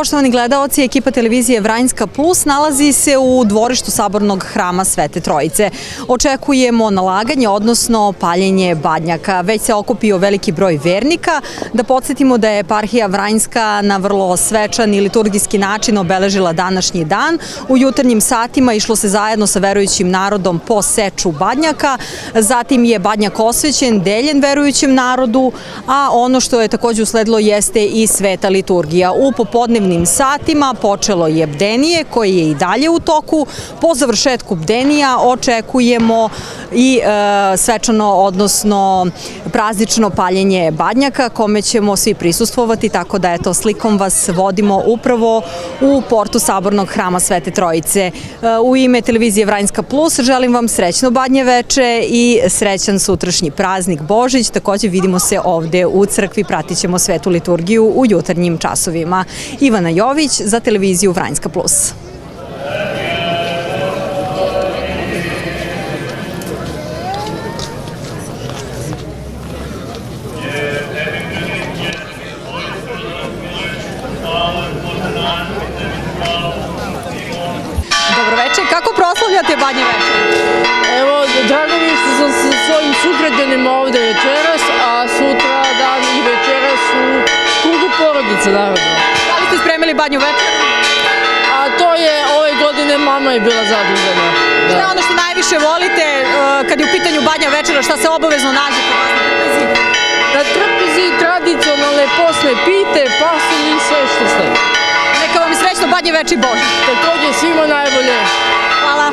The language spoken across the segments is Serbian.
Poštovani gledaoci, ekipa televizije Vranjska Plus nalazi se u dvorištu Sabornog hrama Svete Trojice. Očekujemo nalaganje, odnosno paljenje badnjaka. Već se okupio veliki broj vernika. Da podsjetimo da je eparhija Vranjska na vrlo svečan i liturgijski način obeležila današnji dan. U jutarnjim satima išlo se zajedno sa verujućim narodom po seču badnjaka. Zatim je badnjak osvećen, deljen verujućem narodu, a ono što je takođe usledilo jeste i sveta liturgija. U popodnevnim satima počelo je bdenije koje je i dalje u toku. Po završetku bdenija očekujemo i e, svečano, odnosno praznično paljenje badnjaka kome ćemo svi prisustvovati, tako da eto slikom vas vodimo upravo u portu Sabornog hrama Svete Trojice. E, u ime televizije Vranjska Plus želim vam srećno badnje veče i srećan sutrašnji praznik Božić. Takođe vidimo se ovde u crkvi, pratit ćemo svetu liturgiju u jutarnjim časovima. Ivana Jović za televiziju Vranjska Plus. Dobro večer, kako proslavljate badnje veče? Evo, drago mi sam sa svojim sugrađanima ovde večeras, a sutra dan i večeras u krugu porodice, naravno. Da ste spremili badnju večer? A to je, ove godine mama je bila zadužena. Šta je Da. ono što najviše volite e, kad je u pitanju badnja večera, šta se obavezno nađe kod vas na trpezi? Na trpezi tradicionalne posne pite, pasulj i sve što sledi. Neka vam srećno badnje veče i Božić. Takođe svima najbolje. Hvala.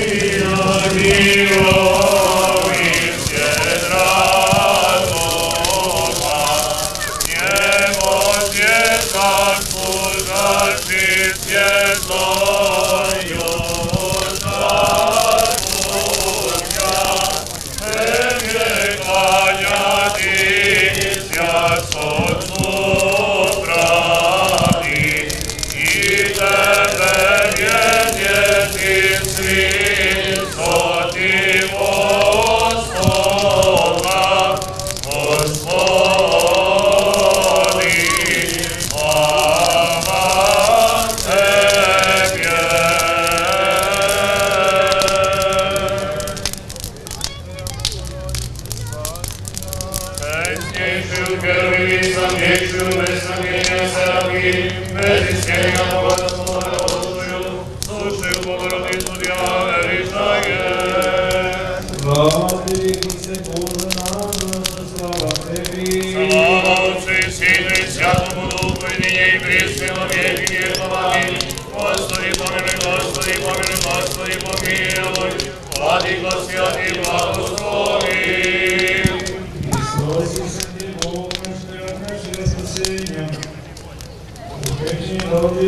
We are heroes. Вечный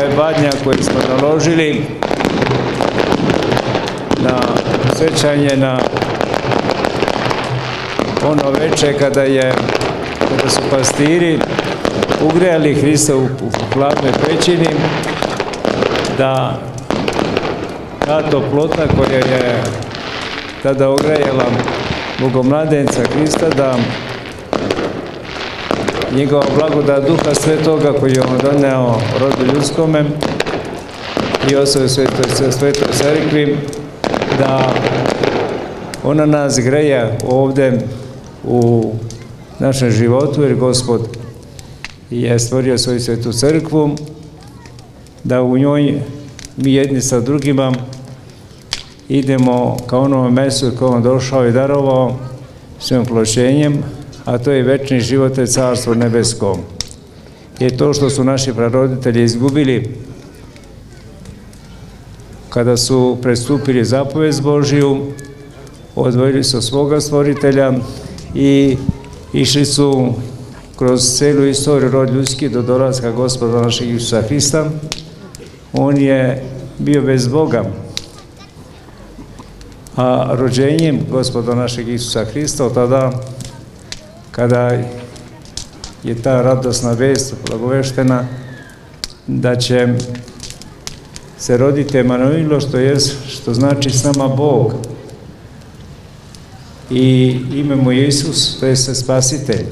ovaj badnjak koji smo naložili na sjećanje na ono veče kada je kada su pastiri ugrejali Hrista u, u hladnoj pećini da ta toplota koja je tada ogrejala Bogomladenca Hrista da njegova blagodat Duha Svetoga koji je on doneo rodu ljudskome i osobe Svetoj, Svetoj Crkvi da ona nas greje ovde u našem životu jer Gospod je stvorio svoju svetu crkvu da u njoj mi jedni sa drugima idemo ka onom mesu koje on došao i darovao svojim plošenjem, a to je večni život i carstvo nebesko. Je to što su naši praroditelji izgubili kada su prestupili zapovest Božiju, odvojili su svoga stvoritelja i išli su kroz celu istoriju rod ljudski do dolaska gospoda našeg Isusa Hrista. On je bio bez Boga, a rođenjem gospoda našeg Isusa Hrista od tada kada je ta radosna vest blagoveštena da će se roditi Emanuilo što je što znači s nama Bog i ime mu je Isus to je se spasitelj.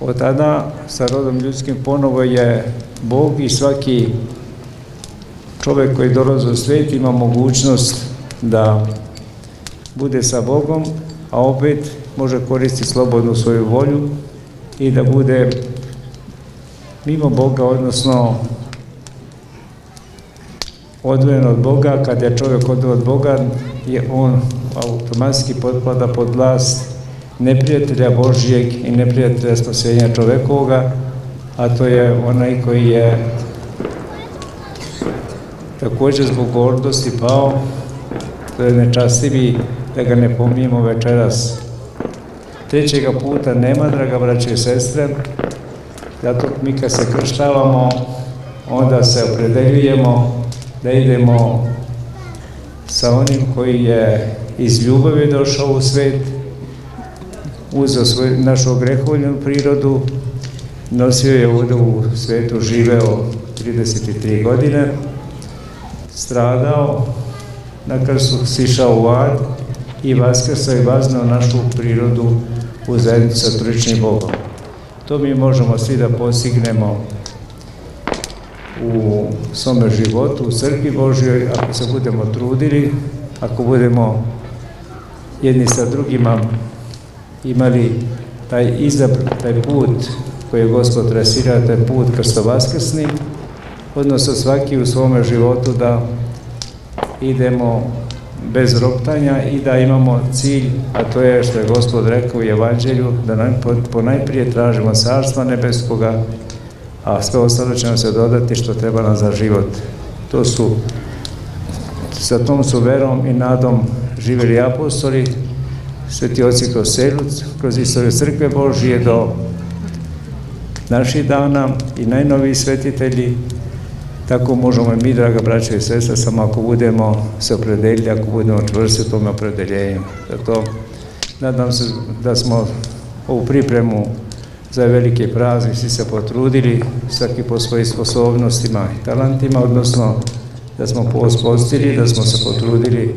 Od tada sa rodom ljudskim ponovo je Bog i svaki čovek koji dolazi u svet ima mogućnost da bude sa Bogom, a opet može koristiti slobodnu svoju volju i da bude mimo Boga, odnosno odvojen od Boga, kad je čovjek odvojen od Boga, je on automatski potpada pod vlast neprijatelja Božijeg i neprijatelja spasenja čovekovoga, a to je onaj koji je također zbog gordosti pao, to je nečastivi da ga ne pomijemo večeras. Trećega puta nema, draga braće i sestre, zato mi kad se krštavamo, onda se opredeljujemo da idemo sa onim koji je iz ljubavi došao u svet, uzeo svoju, našu grehovoljnu prirodu, nosio je ovdje u svetu, živeo 33 godine, stradao, na krstu sišao u ad i vaskrsao i vaznao našu prirodu u zajednicu sa tričnim Bogom. To mi možemo svi da postignemo u svome životu, u crkvi Božjoj, ako se budemo trudili, ako budemo jedni sa drugima imali taj izabr, taj put koji je Gospod trasirao, taj put krstovaskrsni, odnosno svaki u svome životu da idemo bez roptanja i da imamo cilj, a to je što je Gospod rekao u Evanđelju, da ponajprije tražimo carstva nebeskoga, a sve ostalo će nam se dodati što treba nam za život. To su, sa tom su verom i nadom živjeli apostoli, sveti oci kroz celu, kroz istoriju crkve Božije do naših dana i najnoviji svetitelji tako možemo i mi, draga braća i sestra, samo ako budemo se opredelili, ako budemo čvrsti u tome opredeljenju. Zato nadam se da smo ovu pripremu za veliki praznik svi se potrudili, svaki po svojim sposobnostima i talentima, odnosno da smo postili, da smo se potrudili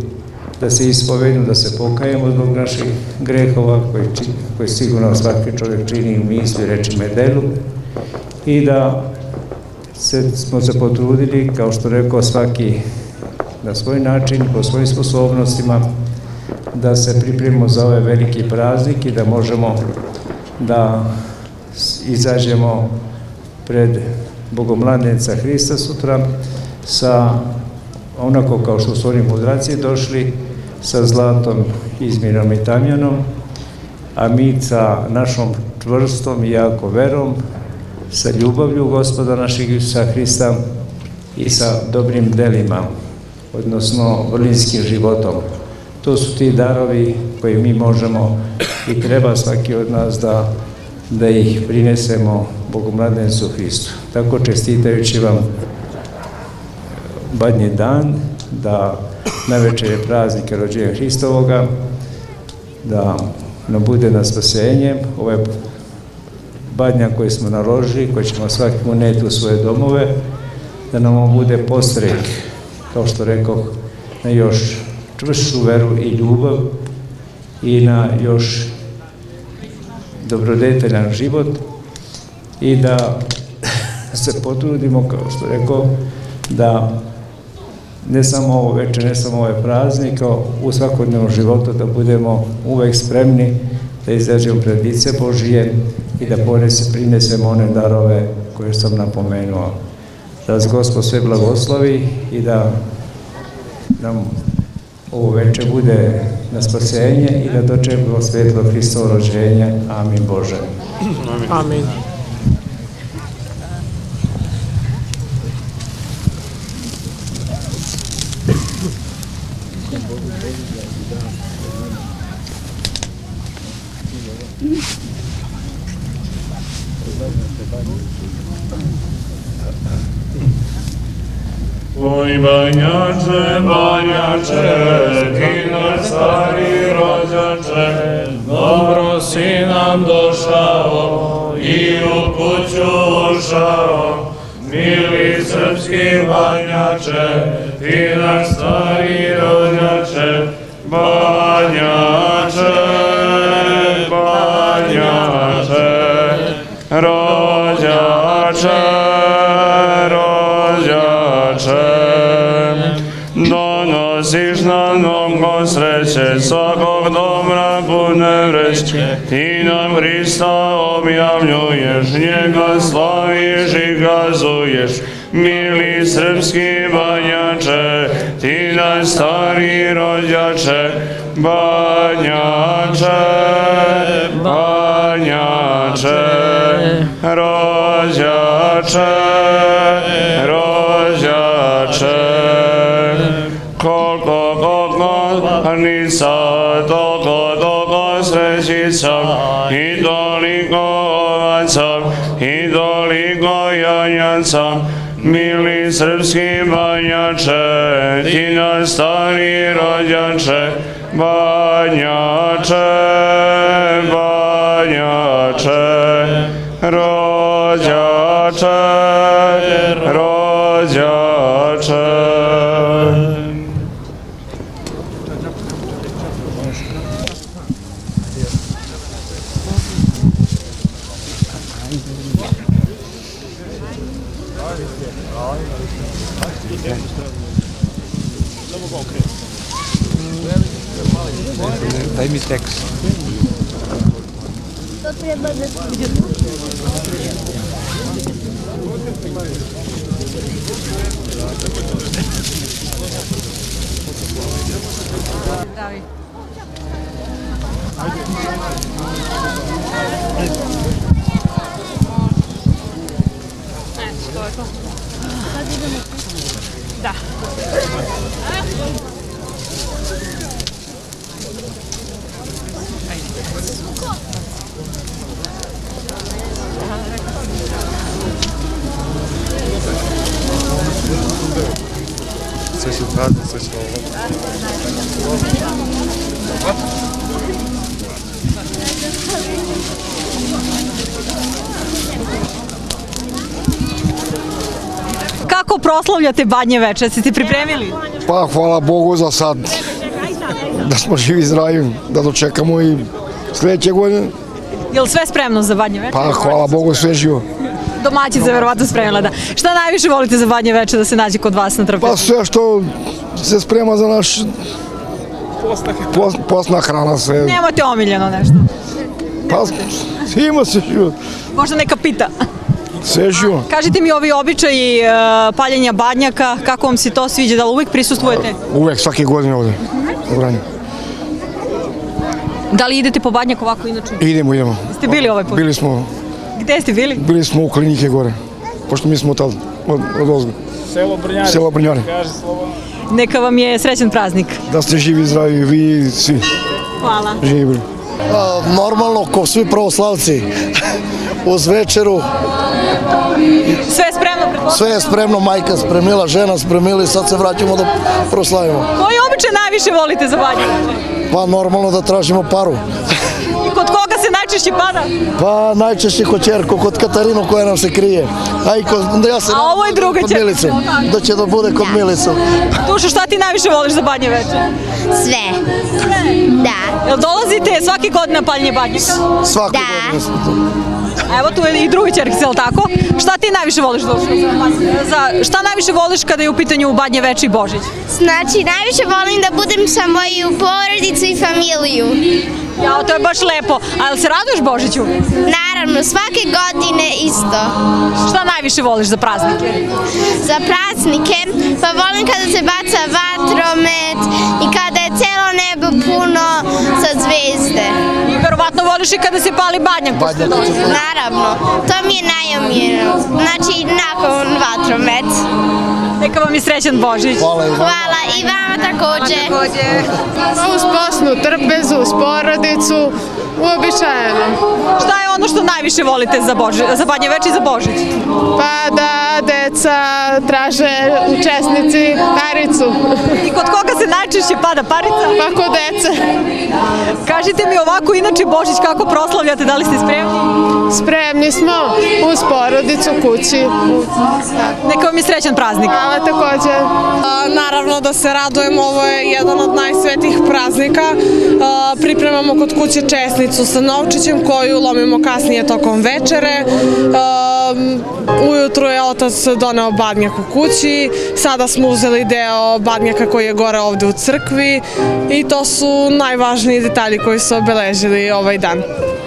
da se ispovedimo, da se pokajemo zbog naših grehova koji, koji sigurno svaki čovjek čini u misli, rečima i delu i da se, smo se potrudili, kao što rekao, svaki na svoj način, po svojim sposobnostima, da se pripremimo za ove veliki praznik i da možemo da izađemo pred Bogomladenca Hrista sutra sa onako kao što su oni mudraci došli sa zlatom, izmirom i tamjanom, a mi sa našom čvrstom i jako verom, sa ljubavlju gospoda našeg Isusa Hrista i sa dobrim delima, odnosno vrlinskim životom. To su ti darovi koje mi možemo i treba svaki od nas da, da ih prinesemo Bogu mladencu Hristu. Tako čestitajući vam badnji dan, da na večer je praznik rođenja Hristovoga, da nam bude na spasenje, ovaj badnja koji smo naložili, koji ćemo svaki uneti u svoje domove, da nam on bude postrek, kao što rekao, na još čvršću veru i ljubav i na još dobrodeteljan život i da se potrudimo, kao što rekao, da ne samo ovo večer, ne samo ovaj praznik, u svakodnevnom životu da budemo uvek spremni da izađemo pred lice Božije i da ponese, prinesemo one darove koje sam napomenuo. Da vas Gospod sve blagoslovi i da nam ovo večer bude na spasenje i da dočekamo svetlo Hristovo rođenje. Amin Bože. Amin. Amin. Banjače, banjače, ti naš stari rođače, dobro si nam došao i u kuću ušao. Mili srpski banjače, ti naš stari sreće, svakog dobra pune vreće. Ti nam Hrista objavljuješ, njega slaviš i kazuješ. Mili srpski banjače, ti naš stari rođače, banjače, banjače, rođače. Nica, toliko, toliko srećica, i toliko ovaca, i toliko janjaca, Mili srpski banjače, ti na stari rođače, banjače, banjače, rođače, Texas. Estou trabalhando Davi. Da. Kako proslavljate badnje veče? Ste se pripremili? Pa hvala Bogu za sad da smo živi i zdravi, da dočekamo i sljedeće godine. Je li sve spremno za badnje veče? Pa hvala Bogu sve živo. Domaćica verovatno spremila, da. Šta najviše volite za badnje veče da se nađe kod vas na trpezu? Pa sve što se sprema za naš Post, postna hrana sve. Nemate omiljeno nešto? Pa ima se živo. Možda neka pita. Sve živo. Kažite mi ovi običaji e, paljenja badnjaka, kako vam se to sviđa, da li uvijek prisustvujete? Uvek, svake godine ovde. U Vranju. Da li idete po badnjak ovako inače? Idemo, idemo. Ste bili ovaj put? Bili smo, Gde ste bili? bili smo u klinike gore. Pošto mi smo tad od, od ozgo. Selo Brnjari. Selo Brnjari. Kaže slobodno. Neka vam je srećan praznik. Da ste živi i zdravi, vi i svi. Hvala. živi normalno ko svi pravoslavci. Uz večeru. Sve je spremno, sve je spremno majka spremila žena spremili sad se vraćamo da proslavimo. Koji običaj najviše volite za veče? pa normalno da tražimo paru. I kod koga se najčešće pada? pa najčešće kod čerku kod Katarinu koja nam se krije a i kod, da ja se A ovo je da druga kod. Milicu da će da bude kod Milicu Tušo, šta ti najviše voliš za badnje veče? Sve. Da. Jel dolazite svake godine na paljenje badnjaka? svako Da. tu. Evo tu je i drugi čerkica, jel tako? Šta ti najviše voliš Dušo? Za, za, šta najviše voliš kada je u pitanju badnje veče i Božić? Znači, najviše volim da budem sa moju porodicu i familiju. Ja, to je baš lepo. A jel se raduješ Božiću? Naravno, svake godine isto. Šta najviše voliš za praznike? Za praznike, pa volim kada se baca vatromet i kada je celo nebo puno sa zvezde. I verovatno voliš i kada se pali noći. Naravno, to mi je najomiljeno. Znači, nakon vatromet. Neka vam je srećan Božić. Hvala i vama takođe. Uz posnu trpezu, uz porodicu, uobičajeno. Šta je ono što najviše volite za, Boži, za badnje veče i za Božić? Pa da deca traže učesnici paricu, I kod koga se najčešće pada parica? pa kod dece. Kažite mi ovako, inače Božić kako proslavljate, da li ste spremni? Spremni smo uz porodicu kući. Neka vam je srećan praznik. Hvala takođe. Naravno da se radujemo, ovo je jedan od najsvetijih praznika. A, Pripremamo kod kuće česnicu sa novčićem koju lomimo kasnije tokom večere. Ujutru je otac doneo badnjak u kući, sada smo uzeli deo badnjaka koji je gore ovde u crkvi i to su najvažniji detalji koji su obeležili ovaj dan.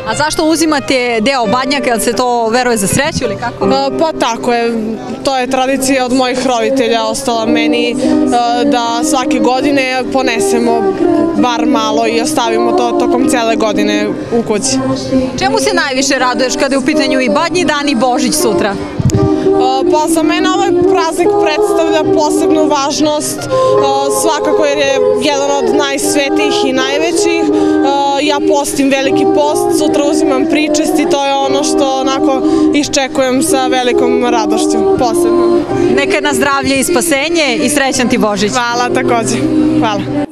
A zašto uzimate deo badnjaka, jel se to veruje za sreću ili kako? E, Pa tako je, to je tradicija od mojih roditelja ostala meni e, da svake godine ponesemo bar malo i ostavimo to tokom cele godine u kući. Čemu se najviše raduješ kada je u pitanju i badnji dan i Božić sutra? Pa za mene ovaj praznik predstavlja posebnu važnost, svakako jer je jedan od najsvetijih i najvećih. Ja postim veliki post, sutra uzimam pričest i to je ono što onako iščekujem sa velikom radošću, posebno. Neka je na zdravlje i spasenje i srećan ti Božić. Hvala takođe. Hvala.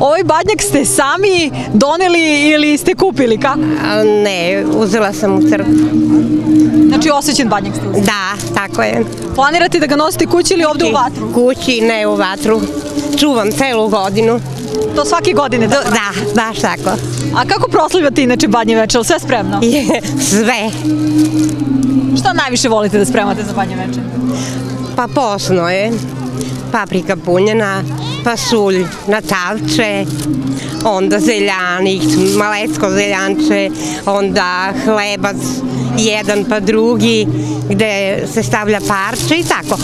Ovaj badnjak ste sami doneli ili ste kupili, kako? Ne, uzela sam u crkvu. Znači osvećen badnjak ste uzeli. Da, tako je. Planirate da ga nosite kući ili ovde u vatru? Kući, ne u vatru. Čuvam celu godinu. To svake godine? Da, da baš tako. A kako proslavljate inače badnje večer? Sve spremno? Sve. Šta najviše volite da spremate za badnje večer? Pa posno je. Paprika punjena, pasulj na tavče, onda zeljanik, malecko zeljanče, onda hlebac jedan pa drugi, gde se stavlja parče i tako.